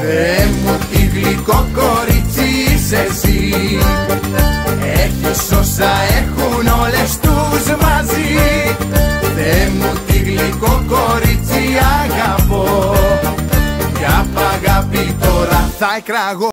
Θεέ μου τι γλυκό κορίτσι είσαι εσύ. Έχεις όσα έχουν όλες τους μαζί. Θεέ μου τι γλυκό κορίτσι αγαπώ. Κι απ' αγάπη τώρα θα εκραγώ.